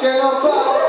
que não para.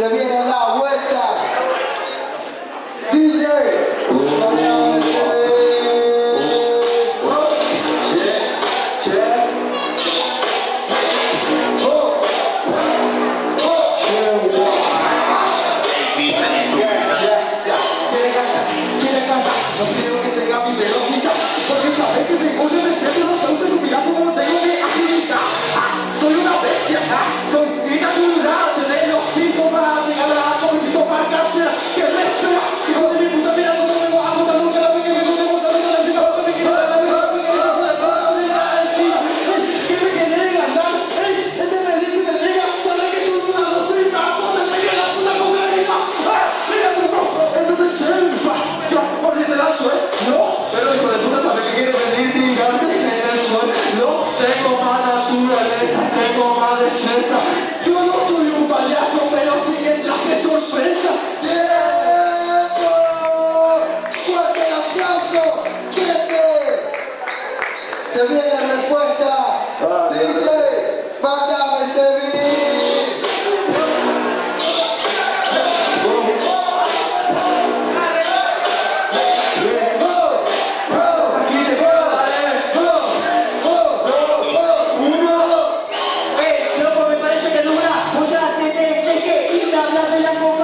Se viene la vuelta. ya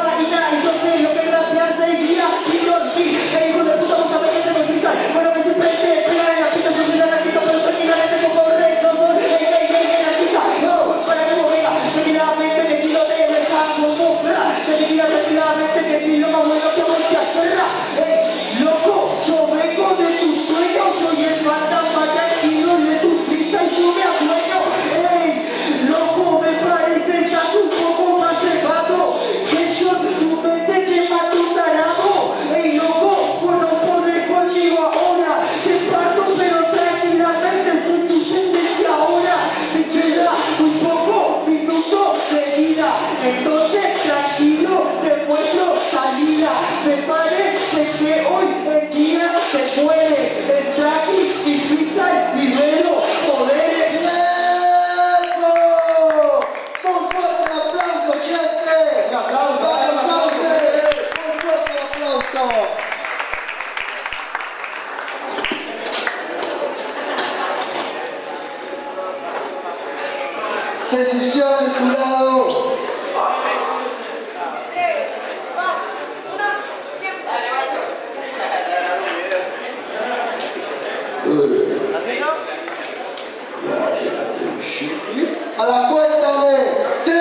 A la cuenta de 3,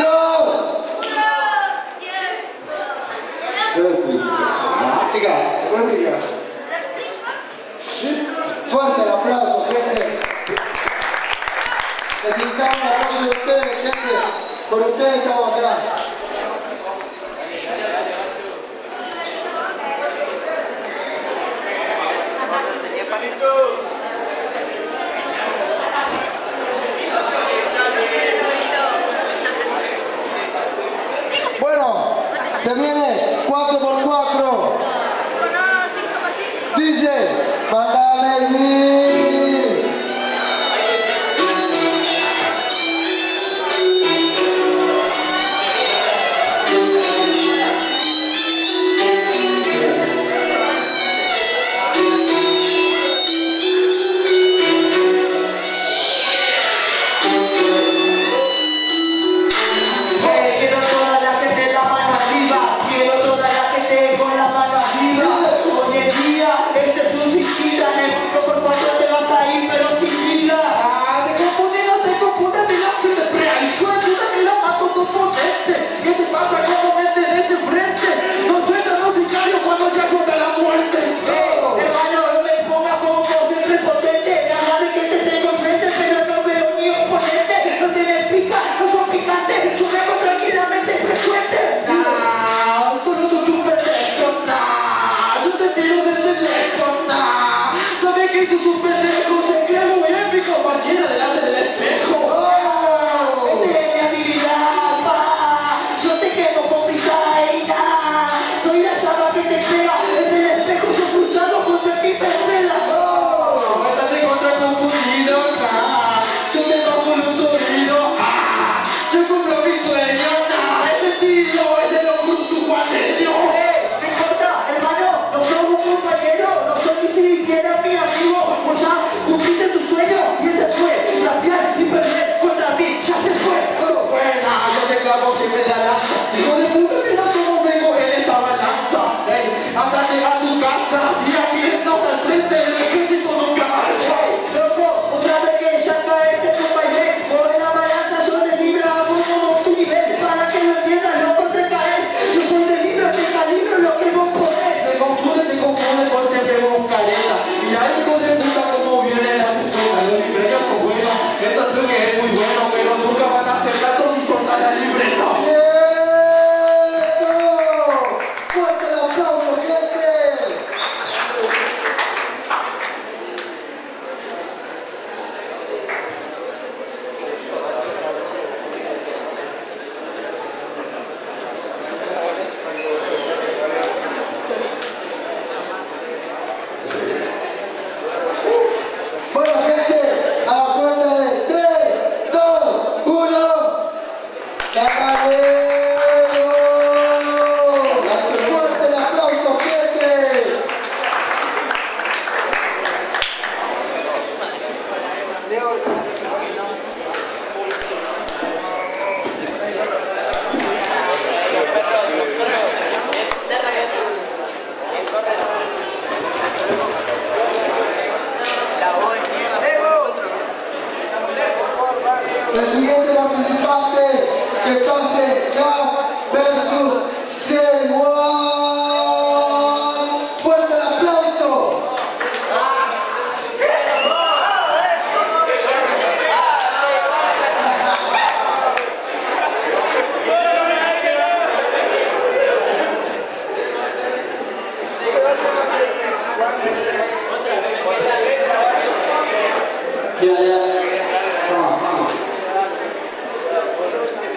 2, 1, Fuerte el aplauso, gente. Necesitamos el apoyo de ustedes, gente. Por ustedes estamos acá. que viene 4x4. DJ, mandame mi.